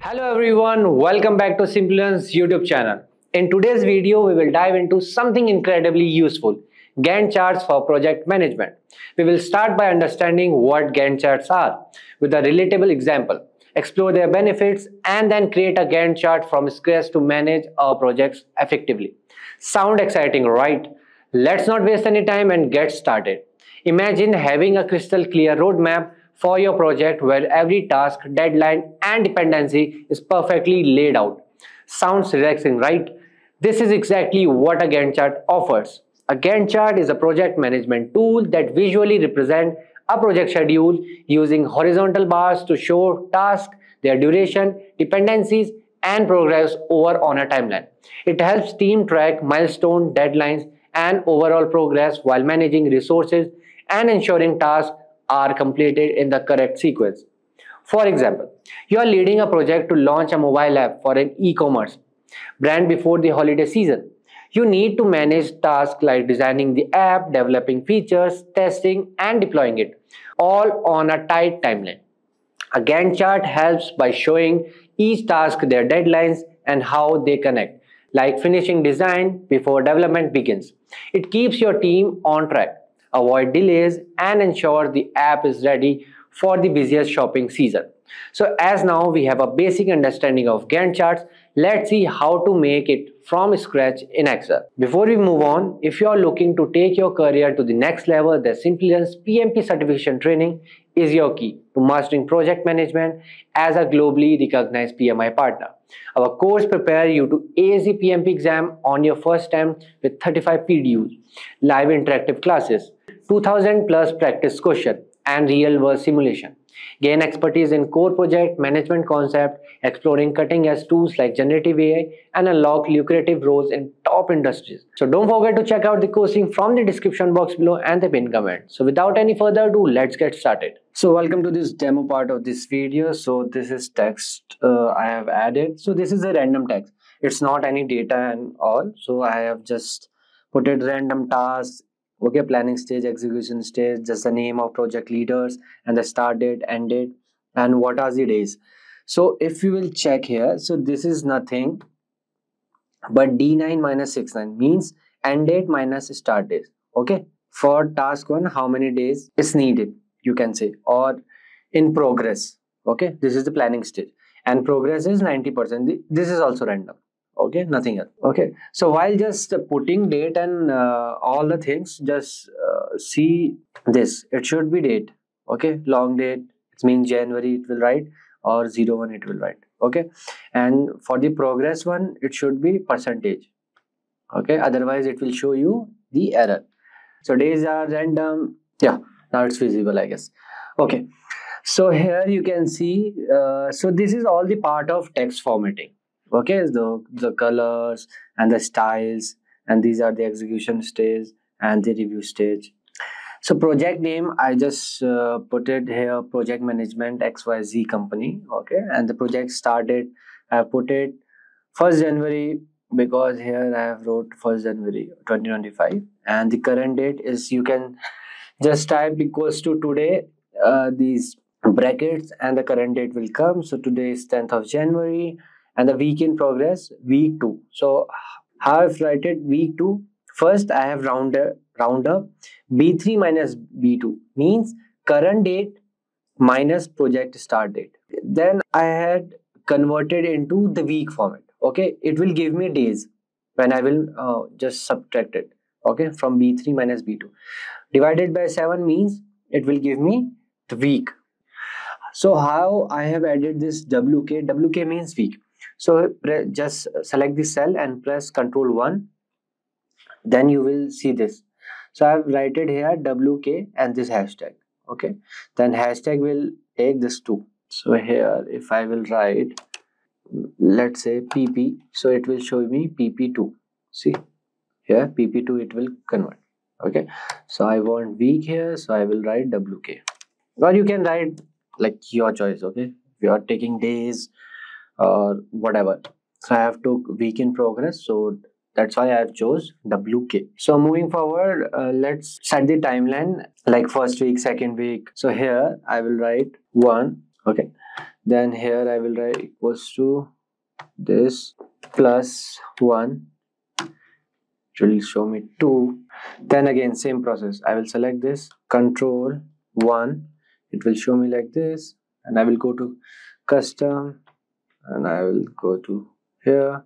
Hello everyone, welcome back to Simplilearn's YouTube channel. In today's video, we will dive into something incredibly useful, Gantt charts for project management. We will start by understanding what Gantt charts are with a relatable example, explore their benefits and then create a Gantt chart from scratch to manage our projects effectively. Sound exciting, right? Let's not waste any time and get started. Imagine having a crystal clear roadmap for your project where every task, deadline and dependency is perfectly laid out. Sounds relaxing, right? This is exactly what a Gantt chart offers. A Gantt chart is a project management tool that visually represents a project schedule using horizontal bars to show tasks, their duration, dependencies, and progress over on a timeline. It helps team track milestone, deadlines, and overall progress while managing resources and ensuring tasks are completed in the correct sequence. For example, you are leading a project to launch a mobile app for an e-commerce brand before the holiday season. You need to manage tasks like designing the app, developing features, testing and deploying it, all on a tight timeline. A Gantt chart helps by showing each task their deadlines and how they connect, like finishing design before development begins. It keeps your team on track avoid delays and ensure the app is ready for the busiest shopping season. So as now we have a basic understanding of Gantt charts, let's see how to make it from scratch in Excel. Before we move on, if you are looking to take your career to the next level, the Simplilearn's PMP certification training is your key to mastering project management as a globally recognized PMI partner. Our course prepare you to ace the PMP exam on your first attempt with 35 PDUs, live interactive classes, 2000 plus practice question and real world simulation. Gain expertise in core project management concept, exploring cutting edge tools like generative AI and unlock lucrative roles in top industries. So don't forget to check out the course from the description box below and the pin comment. So without any further ado, let's get started. So welcome to this demo part of this video. So this is text uh, I have added. So this is a random text. It's not any data and all. So I have just put it random tasks okay planning stage execution stage just the name of project leaders and the start date end date and what are the days. So if you will check here so this is nothing but d9 minus 69 means end date minus start date. Okay for task one how many days is needed you can say or in progress. Okay this is the planning stage. And progress is 90 percent. This is also random okay nothing else. Okay so while just putting date and uh, all the things just uh, see this. It should be date. Okay long date. It means january it will write or zero one it will write. Okay and for the progress one it should be percentage. Okay otherwise it will show you the error. So days are random. Yeah now it's visible i guess. Okay so here you can see uh, so this is all the part of text formatting okay the the colors and the styles and these are the execution stage and the review stage. So project name i just uh, put it here project management xyz company okay? And the project started i put it first january because here i have wrote first january 2025 and the current date is you can just type equals to today uh, these brackets and the current date will come. So today is 10th of january and the week in progress week 2 so how i've written week 2 first i have round round up b3 minus b2 means current date minus project start date. Then i had converted into the week format. Okay it will give me days when i will uh, just subtract it. Okay from b3 minus b2 divided by 7 means it will give me the week. So how i have added this wk wk means week so just select the cell and press Control 1. Then you will see this. So I have write it here WK and this hashtag. Okay. Then hashtag will take this too. So here if I will write let's say PP so it will show me PP2 see here PP2 it will convert okay so I want week here so I will write WK or you can write like your choice okay if you are taking days or whatever. So i have to week in progress. So that's why i've chose wk so moving forward uh, let's set the timeline. Like first week second week. So here i will write one. Okay. Then here i will write equals to this plus one. It will show me two. Then again same process. I will select this. Control one. It will show me like this. And i will go to custom and i will go to here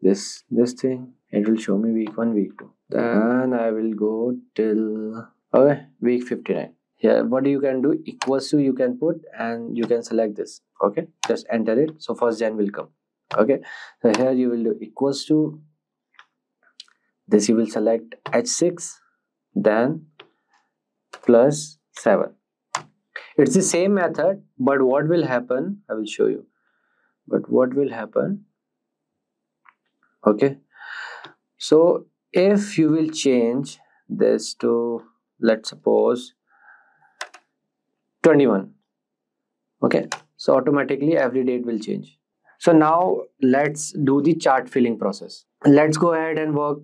this this thing it will show me week one week two. Then i will go till okay week 59 here what you can do equals to you can put and you can select this okay? Just enter it. So first jan will come okay? So here you will do equals to this you will select h6 then plus 7 it's the same method but what will happen i will show you but what will happen? Okay. So if you will change this to let's suppose 21 okay so automatically every date will change. So now let's do the chart filling process. Let's go ahead and work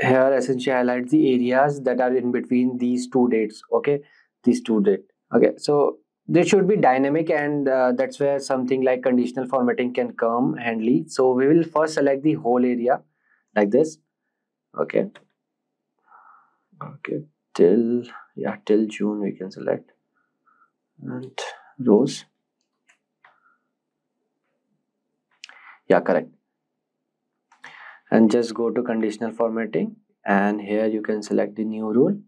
here essentially highlight the areas that are in between these two dates okay these two dates okay. So this should be dynamic and uh, that's where something like conditional formatting can come handy. So we will first select the whole area like this. Okay. Okay. Till yeah till june we can select. And rows. Yeah correct. And just go to conditional formatting and here you can select the new rule.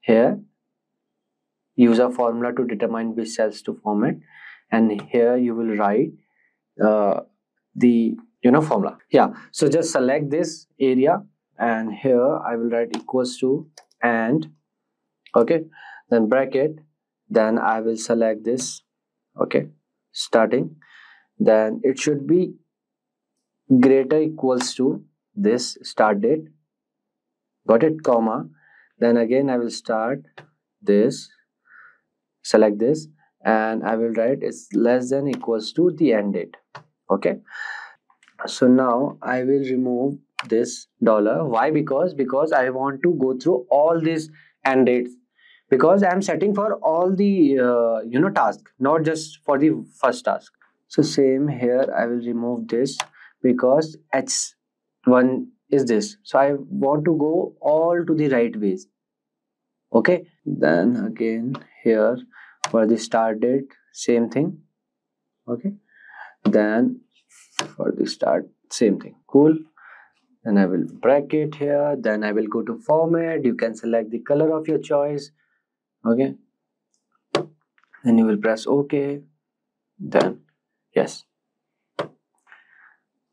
Here use a formula to determine which cells to format and here you will write uh, the you know formula. Yeah so just select this area and here I will write equals to and okay then bracket then I will select this okay starting. Then it should be greater equals to this start date. Got it comma. Then again I will start this select this and I will write it's less than equals to the end date. Okay. So now I will remove this dollar. Why? Because because I want to go through all these end dates. Because I'm setting for all the uh, you know task not just for the first task. So same here I will remove this because h1 is this. So i want to go all to the right ways. Okay. Then again here for the start date same thing okay? Then for the start same thing cool. Then i will bracket here then i will go to format you can select the color of your choice okay? Then you will press ok then yes.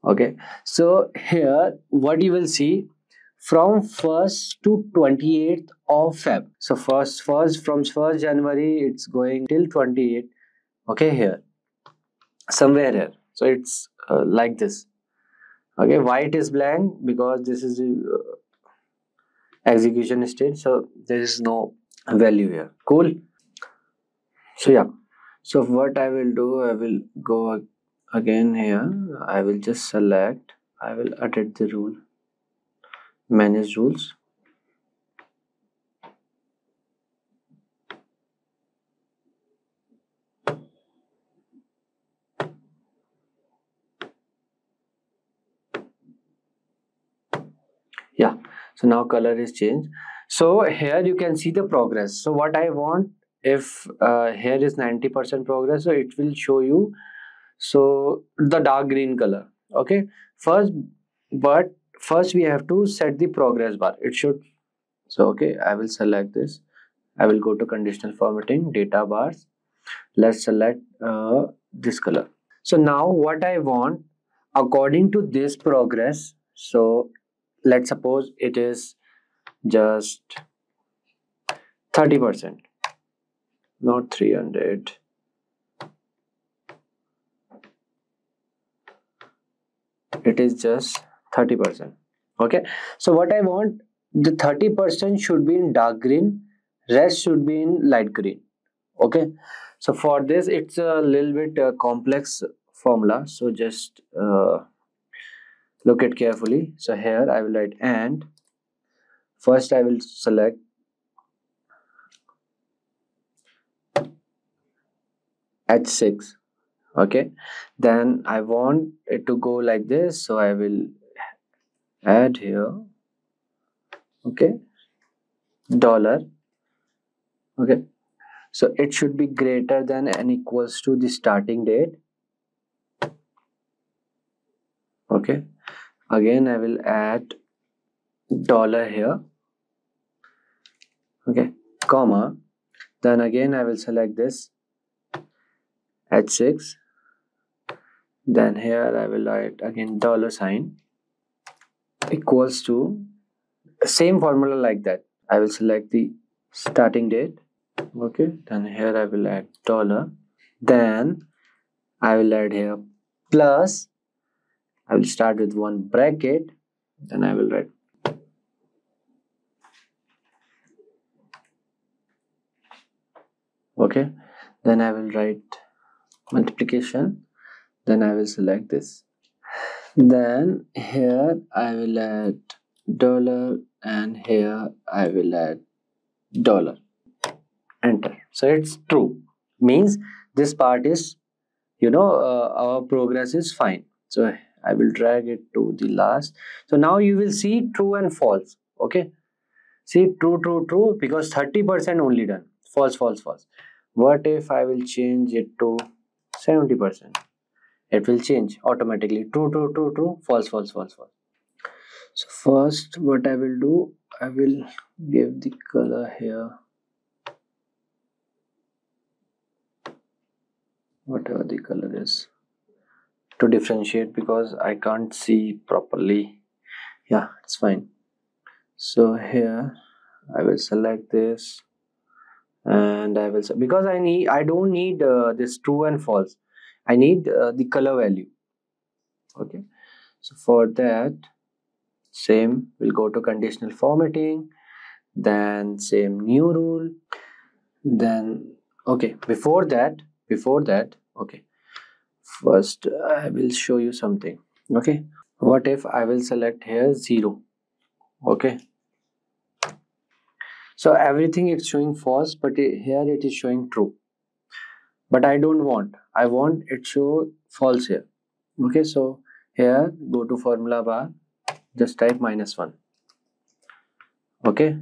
Okay so here what you will see from 1st to 28th of feb. So first first from 1st january it's going till 28 okay here. Somewhere here. So it's uh, like this. Okay why it is blank because this is the uh, execution state so there is no value here. Cool? So yeah. So what i will do i will go again here. I will just select I will edit the rule manage rules. Yeah. So now color is changed. So here you can see the progress. So what I want if uh, here is 90% progress so it will show you so the dark green color. Okay? First but first we have to set the progress bar. It should so okay i will select this. I will go to conditional formatting data bars. Let's select uh, this color. So now what i want according to this progress so let's suppose it is just 30 percent not 300 it is just 30 percent. Okay? So what i want the 30 percent should be in dark green rest should be in light green. Okay? So for this it's a little bit uh, complex formula. So just uh, look it carefully. So here i will write and. First i will select. H6 okay? Then i want it to go like this. So i will add here. Okay. Dollar. Okay. So it should be greater than and equals to the starting date. Okay. Again i will add dollar here. Okay. Comma. Then again i will select this. H6 then here i will write again dollar sign equals to same formula like that. I will select the starting date. Okay then here i will add dollar. Then i will add here plus. I will start with one bracket. Then i will write. Okay then i will write multiplication. Then i will select this then here i will add dollar and here i will add dollar. Enter. So it's true. Means this part is you know uh, our progress is fine. So i will drag it to the last. So now you will see true and false. Okay? See true true true because 30 percent only done. False false false. What if i will change it to 70 percent it will change automatically. True true true true. False false false false. So first what i will do i will give the color here. Whatever the color is to differentiate because I can't see properly. Yeah it's fine. So here I will select this and I will because I need I don't need uh, this true and false I need uh, the color value. Okay? So for that same we'll go to conditional formatting then same new rule then okay before that before that okay. First i will show you something okay? What if i will select here zero okay? So everything is showing false but here it is showing true but i don't want. I want it show false here okay so here go to formula bar. Just type minus one. Okay?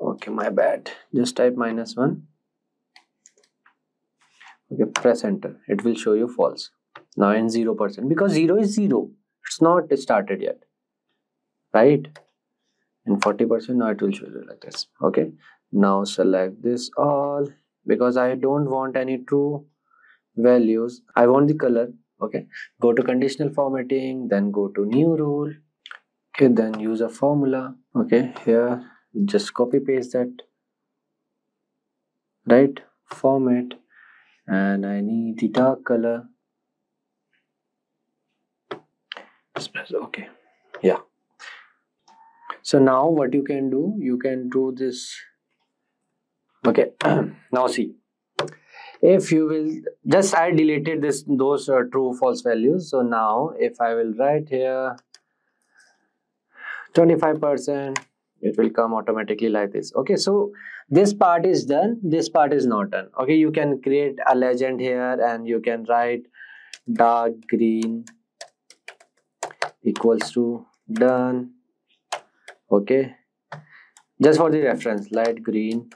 Okay my bad. Just type minus one. Okay press enter. It will show you false. Now in 0% because 0 is 0 it's not started yet. Right? And 40% now it will show you like this. Okay? Now select this all because I don't want any true values. I want the color. Okay. Go to conditional formatting then go to new rule. Okay then use a formula. Okay here just copy paste that. Right format. And I need the dark color. Okay. Yeah. So now what you can do you can do this okay now see. If you will just I deleted this those uh, true false values. So now if I will write here 25 percent it will come automatically like this. Okay so this part is done this part is not done. Okay you can create a legend here and you can write dark green equals to done. Okay just for the reference light green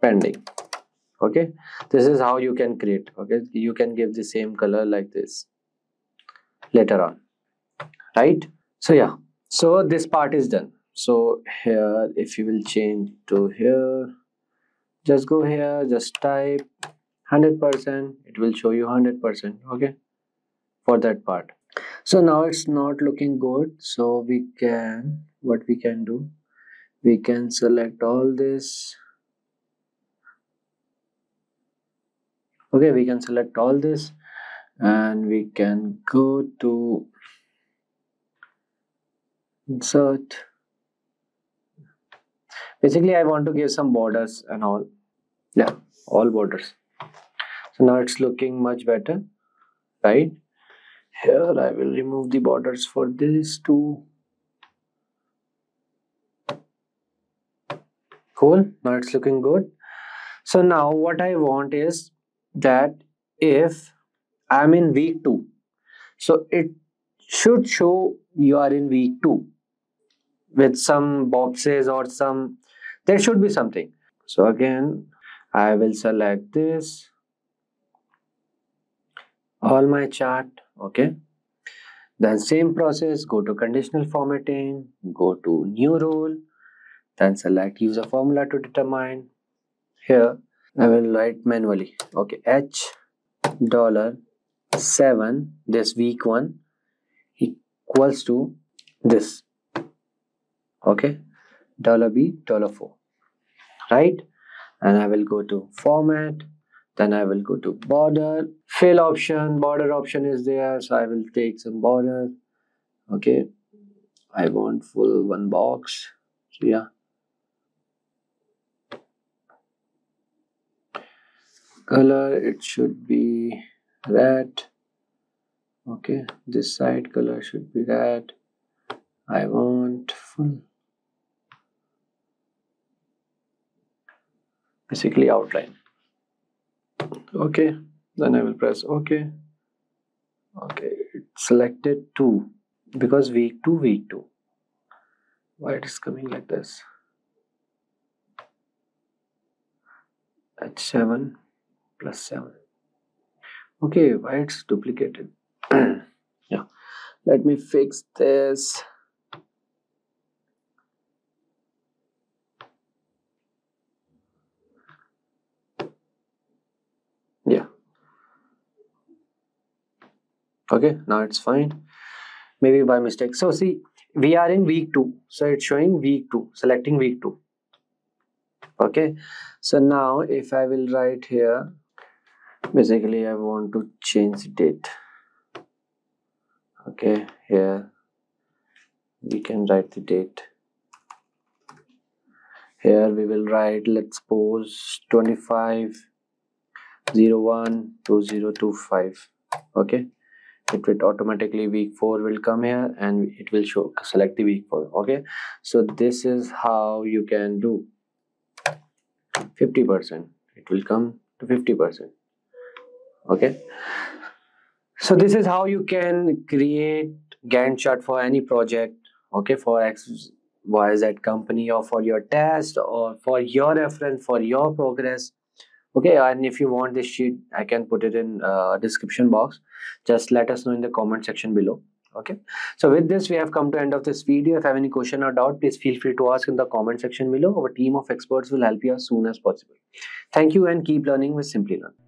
pending. Okay? This is how you can create. Okay? You can give the same color like this later on. Right? So yeah. So this part is done. So here if you will change to here just go here just type 100% it will show you 100% okay? For that part. So now it's not looking good. So we can what we can do? We can select all this okay we can select all this and we can go to insert. Basically I want to give some borders and all. Yeah all borders. So now it's looking much better right? Here I will remove the borders for these two. Cool. Now it's looking good. So now what I want is that if I'm in week 2 so it should show you are in week 2 with some boxes or some there should be something. So again I will select this. All my chart okay? Then same process go to conditional formatting go to new rule then select use a formula to determine. Here I will write manually. Okay H dollar 7 this week 1 equals to this. Okay dollar b dollar 4 right? And i will go to format then i will go to border. Fill option border option is there so i will take some border. Okay i want full one box. So yeah color it should be red. Okay this side color should be red. I want full. Basically outline. Okay then I will press ok okay it's selected 2 because week 2 week 2 why it is coming like this? H7 plus 7 okay why it's duplicated? Yeah. Let me fix this. Yeah. Okay now it's fine. Maybe by mistake. So see we are in week 2 so it's showing week 2 selecting week 2 okay. So now if i will write here basically I want to change the date. Okay here. We can write the date. Here we will write let's suppose 25 01 2025 okay? It will automatically week 4 will come here and it will show select the week 4 okay? So this is how you can do. 50 percent. It will come to 50 percent okay. So this is how you can create gantt chart for any project okay for x y z company or for your test or for your reference for your progress. Okay and if you want this sheet i can put it in uh, description box. Just let us know in the comment section below okay? So with this we have come to end of this video. If you have any question or doubt please feel free to ask in the comment section below. Our team of experts will help you as soon as possible. Thank you and keep learning with Simplilearn